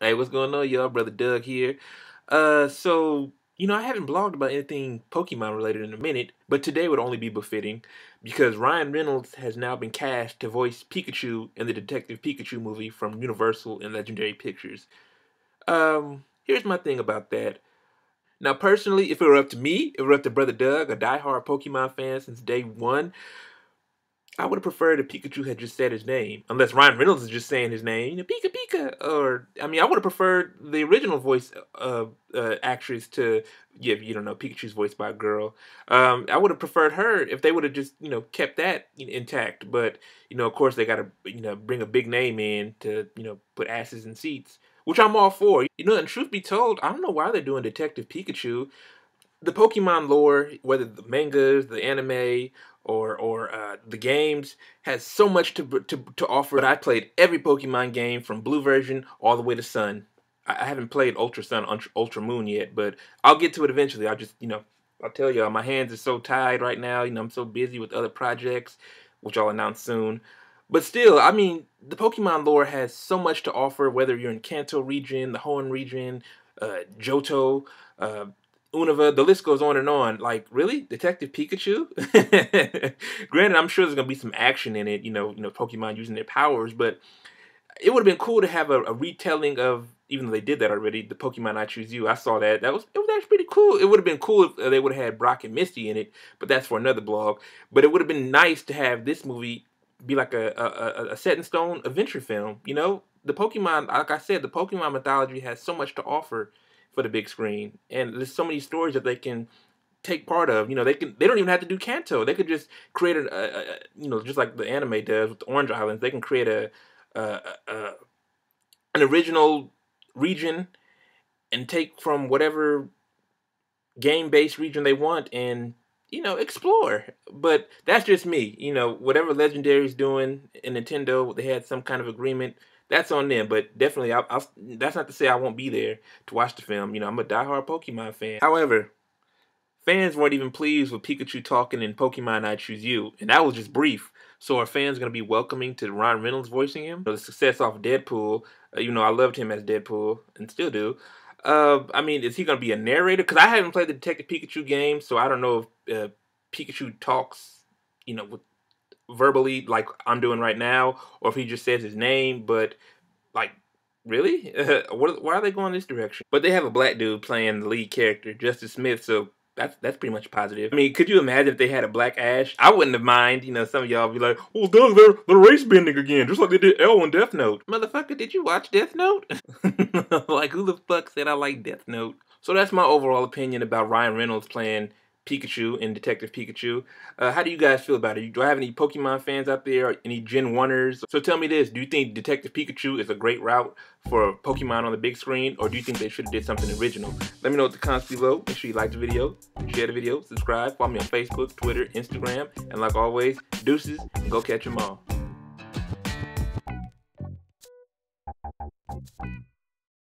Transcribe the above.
Hey, what's going on, y'all? Brotha Doug here. Uh, so you know, I haven't blogged about anything Pokemon related in a minute, but today would only be befitting because Ryan Reynolds has now been cast to voice Pikachu in the Detective Pikachu movie from Universal and Legendary Pictures. Um, here's my thing about that. Now, personally, if it were up to me, if it were up to Brotha Doug, a diehard Pokemon fan since day one, I would have preferred if Pikachu had just said his name, unless Ryan Reynolds is just saying his name, you know, Pika Pika. Or I mean, I would have preferred the original voice uh, uh, actress to give you don't know Pikachu's voiced by a girl. Um, I would have preferred her if they would have just you know kept that intact. But you know, of course, they got to you know bring a big name in to you know put asses in seats, which I'm all for. You know, and truth be told, I don't know why they're doing Detective Pikachu the Pokemon lore, whether the mangas, the anime, or or uh, the games, has so much to, to to offer. I played every Pokemon game from Blue version all the way to Sun. I, I haven't played Ultra Sun, Ultra Moon yet, but I'll get to it eventually. I'll just you know I'll tell y'all my hands are so tied right now. You know I'm so busy with other projects, which I'll announce soon. But still, I mean, the Pokemon lore has so much to offer. Whether you're in Kanto region, the Hoenn region, uh, Johto, uh, Unova, the list goes on and on. Like, really? Detective Pikachu? Granted, I'm sure there's gonna be some action in it, you know, you know, Pokemon using their powers, but it would have been cool to have a, a, retelling of even though they did that already, the Pokemon I Choose You. I saw that. That was it was actually pretty cool. It would have been cool if uh, they would have had Brock and Misty in it, but that's for another blog. But it would have been nice to have this movie be like a, a, a set in stone adventure film. You know, the Pokemon, like I said, the Pokemon mythology has so much to offer for the big screen. And there's so many stories that they can take part of. You know, they can they don't even have to do Kanto. They could just create a, a, a you know just like the anime does with the Orange Islands. They can create a, a, a an original region and take from whatever game based region they want and you know explore. But that's just me. You know, whatever Legendary's doing in Nintendo, they had some kind of agreement that's on them. But definitely, I, I, that's not to say I won't be there to watch the film. You know, I'm a diehard Pokemon fan. However, fans weren't even pleased with Pikachu talking in Pokemon I Choose You, and that was just brief. So are fans going to be welcoming to Ryan Reynolds voicing him? The success off Deadpool, uh, you know, I loved him as Deadpool and still do. Uh, I mean, is he going to be a narrator? Because I haven't played the Detective Pikachu game, so I don't know if uh, Pikachu talks, you know, with verbally like I'm doing right now, or if he just says his name. But like, really, what? Why are they going this direction? But they have a black dude playing the lead character, Justice Smith. So that's that's pretty much positive. I mean, could you imagine if they had a black Ash? I wouldn't have mind. You know, some of y'all be like, "Well, Doug, they're they're race bending again, just like they did L in Death Note." Motherfucker, did you watch Death Note? like, who the fuck said I like Death Note? So that's my overall opinion about Ryan Reynolds playing Pikachu in Detective Pikachu. Uh, how do you guys feel about it? Do I have any Pokemon fans out there? Any Gen 1ers? So tell me this, do you think Detective Pikachu is a great route for Pokemon on the big screen? Or do you think they should have did something original? Let me know in the comments below. Make sure you like the video, share the video, subscribe, follow me on Facebook, Twitter, Instagram, and like always, deuces, and go catch them all.